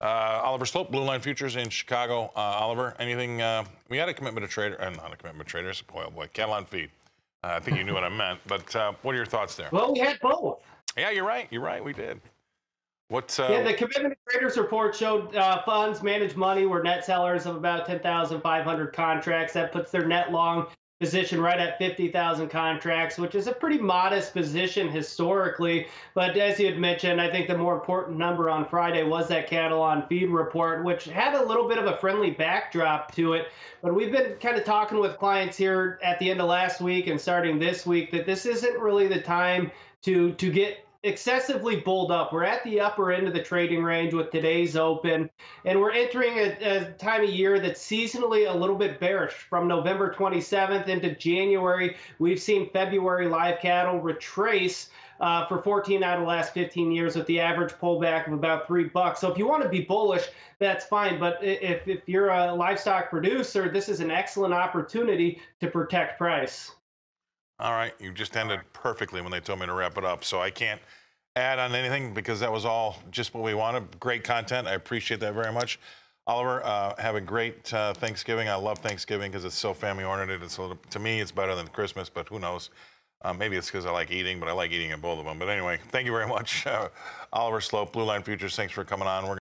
Uh, Oliver Sloup, Blue Line Futures in Chicago. Uh, Oliver, anything? Uh, we had a commitment to trader, uh, not a commitment to traders. Boy, oh boy, cattle on feed. Uh, I think you knew what I meant, but uh, what are your thoughts there? Well, we had both. Yeah, you're right. You're right. We did. What? Uh, Yeah, the commitment to traders report showed uh, funds managed money were net sellers of about 10,500 contracts. That puts their net long position right at 50,000 contracts, which is a pretty modest position historically. But as you had mentioned, I think the more important number on Friday was that cattle on feed report, which had a little bit of a friendly backdrop to it. But we've been kind of talking with clients here at the end of last week and starting this week that this isn't really the time to to get excessively bulled up. We're at the upper end of the trading range with today's open, and we're entering a, a, time of year that's seasonally a little bit bearish. From November 27th into January, we've seen February live cattle retrace. Uh, for 14 out of the last 15 years with the average pullback of about three bucks. So if you want to be bullish, that's fine. But if, if you're a livestock producer, this is an excellent opportunity to protect price. All right, you just ended perfectly when they told me to wrap it up, so I can't add on anything because that was all just what we wanted. Great content. I appreciate that very much. Oliver, uh, have a great uh, Thanksgiving. I love Thanksgiving because it's so family oriented. It's a little, to me, it's better than Christmas, but who knows? Uh, maybe it's because I like eating, but I like eating at both of them. But anyway, thank you very much, uh, Oliver Sloup, Blue Line Futures. Thanks for coming on. We're